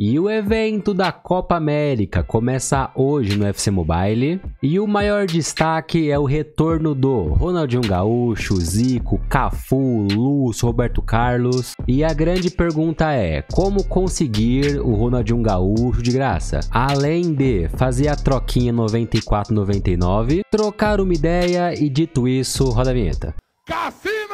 E o evento da Copa América começa hoje no FC Mobile. E o maior destaque é o retorno do Ronaldinho Gaúcho, Zico, Cafu, Lúcio, Roberto Carlos. E a grande pergunta é: como conseguir o Ronaldinho Gaúcho de graça? Além de fazer a troquinha 94,99, trocar uma ideia e dito isso, roda a vinheta. Cassino!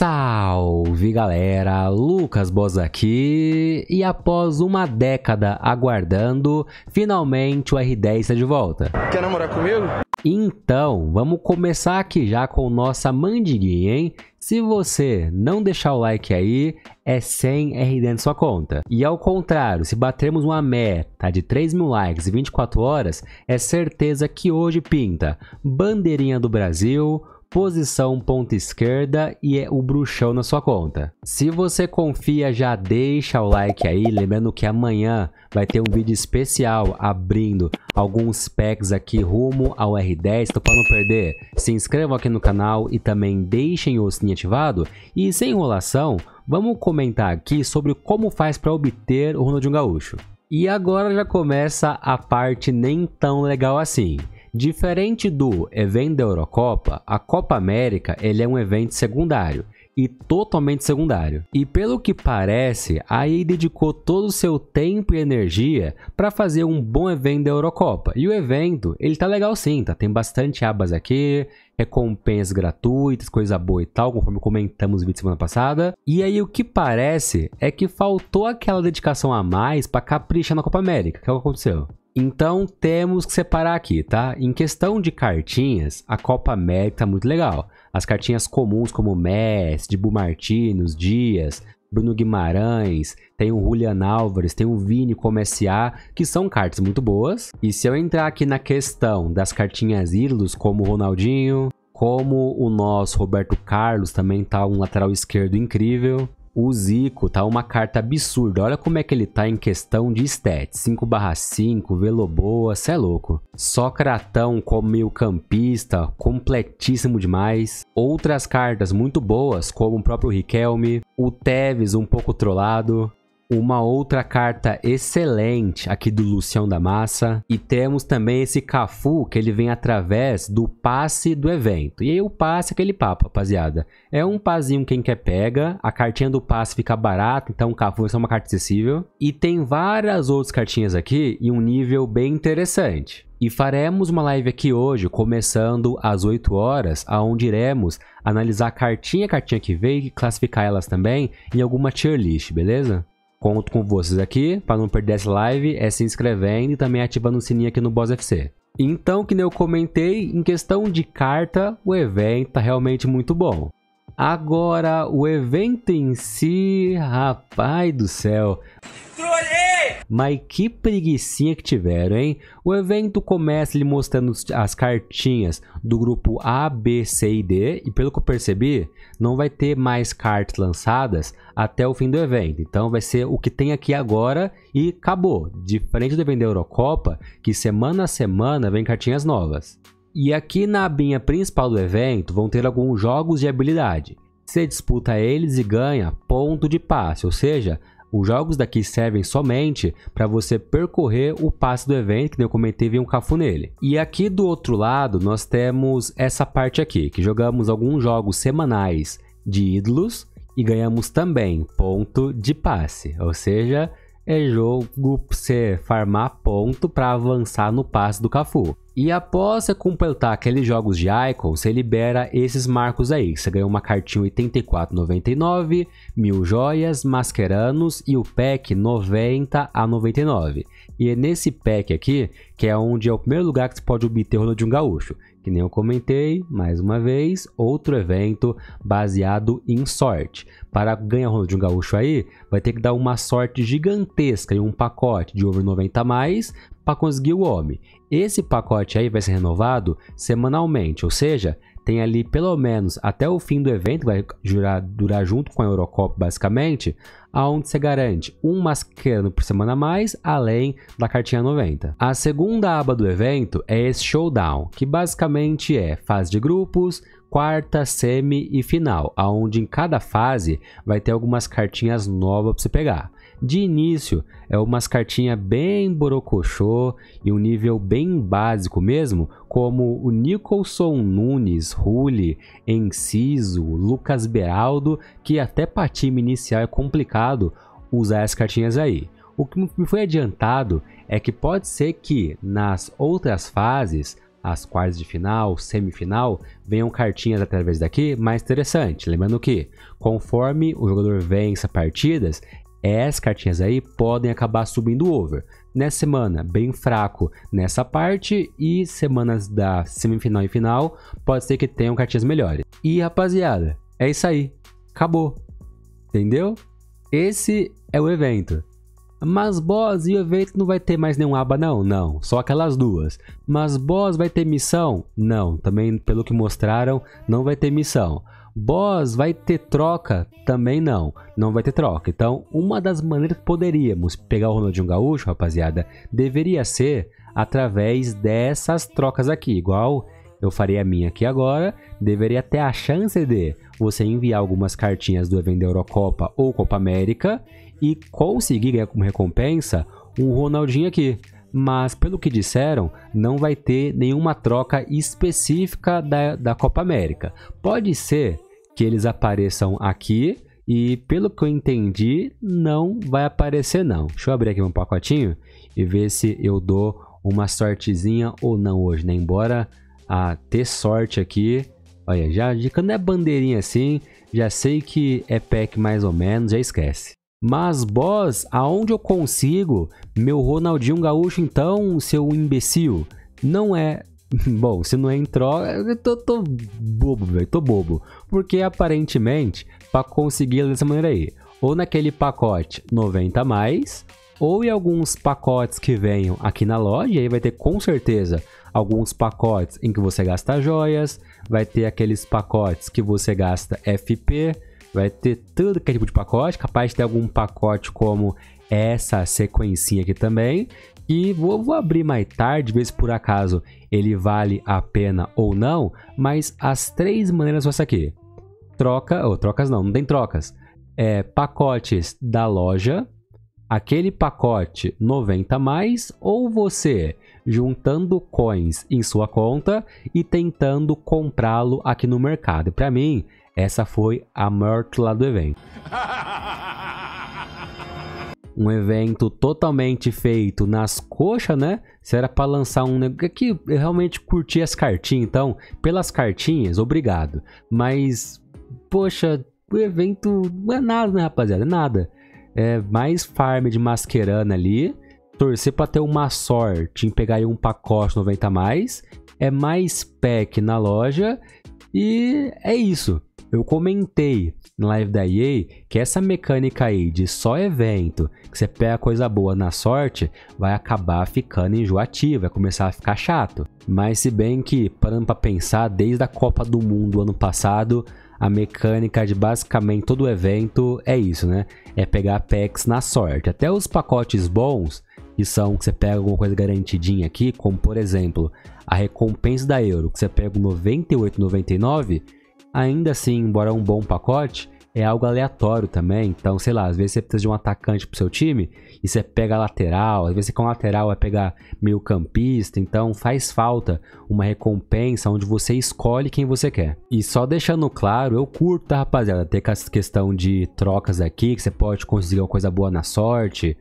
Salve galera, Lucas Boss aqui e após uma década aguardando, finalmente o R10 está de volta. Quer namorar comigo? Então, vamos começar aqui já com nossa mandiguinha, hein? Se você não deixar o like aí, é 100 RD na sua conta. E ao contrário, se batermos uma meta de 3 mil likes em 24 horas, é certeza que hoje pinta bandeirinha do Brasil, posição ponta esquerda e é o bruxão na sua conta. Se você confia, já deixa o like aí, lembrando que amanhã vai ter um vídeo especial abrindo alguns packs aqui rumo ao R10, então para não perder, se inscrevam aqui no canal e também deixem o sininho ativado. E sem enrolação, vamos comentar aqui sobre como faz para obter o Ronaldinho Gaúcho. E agora já começa a parte nem tão legal assim. Diferente do evento da Eurocopa, a Copa América ele é um evento secundário e totalmente secundário. E pelo que parece, a EA dedicou todo o seu tempo e energia para fazer um bom evento da Eurocopa. E o evento, ele tá legal sim, tá? Tem bastante abas aqui, recompensas gratuitas, coisa boa e tal, conforme comentamos no vídeo semana passada. E aí o que parece é que faltou aquela dedicação a mais para caprichar na Copa América. O que aconteceu? Então temos que separar aqui, tá? Em questão de cartinhas, a Copa América tá muito legal. As cartinhas comuns como Messi, Dibu Martins, Dias, Bruno Guimarães, tem o Julian Álvares, tem o Vini como SA, que são cartas muito boas. E se eu entrar aqui na questão das cartinhas ídolos, como o Ronaldinho, como o nosso Roberto Carlos também tá um lateral esquerdo incrível. O Zico tá uma carta absurda. Olha como é que ele tá em questão de stats. 5/5, velo boa, cê é louco. Socratão como meio campista, completíssimo demais. Outras cartas muito boas, como o próprio Riquelme. O Tevez um pouco trollado uma outra carta excelente aqui do Lucião da Massa. E temos também esse Cafu, que ele vem através do passe do evento. E aí o passe é aquele papo, rapaziada. É um pazinho quem quer pega, a cartinha do passe fica barata, então o Cafu é uma carta acessível. E tem várias outras cartinhas aqui em um nível bem interessante. E faremos uma live aqui hoje, começando às 8 horas, onde iremos analisar cartinha a cartinha que veio e classificar elas também em alguma tier list, beleza? Conto com vocês aqui, para não perder essa live, é se inscrevendo e também ativando o sininho aqui no Boss FC. Então, que nem eu comentei, em questão de carta, o evento tá realmente muito bom. Agora, o evento em si, rapaz do céu. Mas que preguiçinha que tiveram, hein? O evento começa lhe mostrando as cartinhas do grupo A, B, C e D. E pelo que eu percebi, não vai ter mais cartas lançadas até o fim do evento. Então vai ser o que tem aqui agora e acabou. Diferente do evento da Eurocopa, que semana a semana vem cartinhas novas. E aqui na abinha principal do evento vão ter alguns jogos de habilidade. Você disputa eles e ganha ponto de passe, ou seja, os jogos daqui servem somente para você percorrer o passe do evento, que eu comentei, vem um cafu nele. E aqui do outro lado, nós temos essa parte aqui, que jogamos alguns jogos semanais de ídolos e ganhamos também ponto de passe, ou seja, é jogo para você farmar ponto para avançar no passe do Cafu. E após você completar aqueles jogos de Icon, você libera esses marcos aí. Você ganha uma cartinha 84,99, mil joias, masqueranos e o pack 90 a 99. E é nesse pack aqui que é onde é o primeiro lugar que você pode obter o Ronaldinho Gaúcho. Que nem eu comentei, mais uma vez, outro evento baseado em sorte. Para ganhar o Ronaldinho Gaúcho aí, vai ter que dar uma sorte gigantesca em um pacote de over 90 mais para conseguir o homem. Esse pacote aí vai ser renovado semanalmente, ou seja, tem ali pelo menos até o fim do evento, vai durar, durar junto com a Eurocopa basicamente, aonde você garante um mascarano por semana a mais, além da cartinha 90. A segunda aba do evento é esse Showdown, que basicamente é fase de grupos, quarta, semi e final, aonde em cada fase vai ter algumas cartinhas novas para você pegar. De início, é umas cartinhas bem borocochô e um nível bem básico mesmo, como o Nicholson Nunes, Rulli, Enciso, Lucas Beraldo, que até para time inicial é complicado usar as cartinhas aí. O que me foi adiantado é que pode ser que nas outras fases as quartas de final, semifinal, venham cartinhas através daqui mais interessante. Lembrando que, conforme o jogador vença partidas, essas cartinhas aí podem acabar subindo over. Nessa semana, bem fraco nessa parte e semanas da semifinal e final, pode ser que tenham cartinhas melhores. E rapaziada, é isso aí. Acabou. Entendeu? Esse é o evento. Mas boss e evento não vai ter mais nenhum aba não? Não, só aquelas duas. Mas boss vai ter missão? Não, também pelo que mostraram, não vai ter missão. Boss vai ter troca? Também não, não vai ter troca. Então, uma das maneiras que poderíamos pegar o Ronaldinho Gaúcho, rapaziada, deveria ser através dessas trocas aqui, igual eu faria a minha aqui agora, deveria ter a chance de você enviar algumas cartinhas do evento da Eurocopa ou Copa América e conseguir como recompensa um Ronaldinho aqui. Mas, pelo que disseram, não vai ter nenhuma troca específica da, da Copa América. Pode ser que eles apareçam aqui e, pelo que eu entendi, não vai aparecer não. Deixa eu abrir aqui um pacotinho e ver se eu dou uma sortezinha ou não hoje, né? Embora a ter sorte aqui, olha, já quando é bandeirinha assim, já sei que é pack mais ou menos, já esquece. Mas, boss, aonde eu consigo? Meu Ronaldinho Gaúcho, então, seu imbecil? Não é. Bom, se não é em troca, eu tô, tô bobo, velho, tô bobo. Porque aparentemente, para conseguir dessa maneira aí, ou naquele pacote 90 mais, ou em alguns pacotes que venham aqui na loja, aí vai ter com certeza alguns pacotes em que você gasta joias, vai ter aqueles pacotes que você gasta FP, Vai ter tudo que é tipo de pacote, capaz de ter algum pacote como essa sequencinha aqui também. E vou, vou abrir mais tarde, ver se por acaso ele vale a pena ou não. Mas as três maneiras são essa aqui. Troca, ou trocas não, não tem trocas. É, pacotes da loja, aquele pacote 90 mais, ou você juntando coins em sua conta e tentando comprá-lo aqui no mercado. Para mim, essa foi a morte lá do evento. Um evento totalmente feito nas coxas, né? Se era para lançar um negócio que eu realmente curti as cartinhas, então, pelas cartinhas, obrigado. Mas, poxa, o evento não é nada, né, rapaziada? É nada. É mais farm de masquerana ali, torcer para ter uma sorte em pegar aí um pacote 90 a mais, é mais pack na loja e é isso. Eu comentei na live da EA que essa mecânica aí de só evento, que você pega coisa boa na sorte, vai acabar ficando enjoativo, vai começar a ficar chato. Mas se bem que, parando para pensar, desde a Copa do Mundo ano passado, a mecânica de basicamente todo o evento é isso, né? É pegar packs na sorte. Até os pacotes bons, que são que você pega alguma coisa garantidinha aqui, como por exemplo, a recompensa da Euro, que você pega 98,99, Ainda assim, embora um bom pacote, é algo aleatório também. Então, sei lá, às vezes você precisa de um atacante pro seu time e você pega lateral, às vezes você com lateral vai pegar meio campista, então faz falta uma recompensa onde você escolhe quem você quer. E só deixando claro, eu curto, tá, rapaziada, ter essa questão de trocas aqui, que você pode conseguir uma coisa boa na sorte,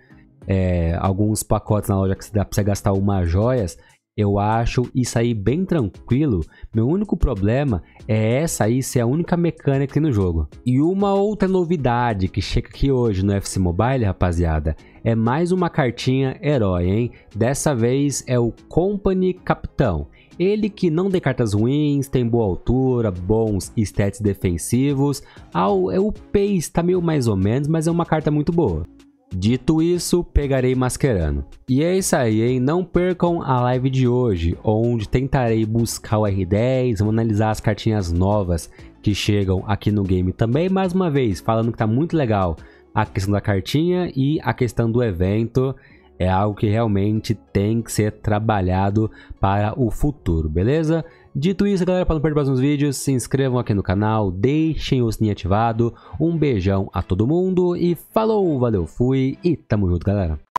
é, alguns pacotes na loja que dá pra você gastar uma joias, eu acho isso aí bem tranquilo. Meu único problema é essa aí ser a única mecânica no jogo. E uma outra novidade que chega aqui hoje no FC Mobile, rapaziada, é mais uma cartinha herói, hein? Dessa vez é o Company Capitão. Ele que não tem cartas ruins, tem boa altura, bons stats defensivos. Ah, o é pace tá meio mais ou menos, mas é uma carta muito boa. Dito isso, pegarei masquerando. E é isso aí, hein? Não percam a live de hoje, onde tentarei buscar o R10, vamos analisar as cartinhas novas que chegam aqui no game também. Mais uma vez, falando que tá muito legal a questão da cartinha e a questão do evento. É algo que realmente tem que ser trabalhado para o futuro, beleza? Dito isso, galera, para não perder próximos vídeos, se inscrevam aqui no canal, deixem o sininho ativado. Um beijão a todo mundo e falou, valeu, fui e tamo junto, galera.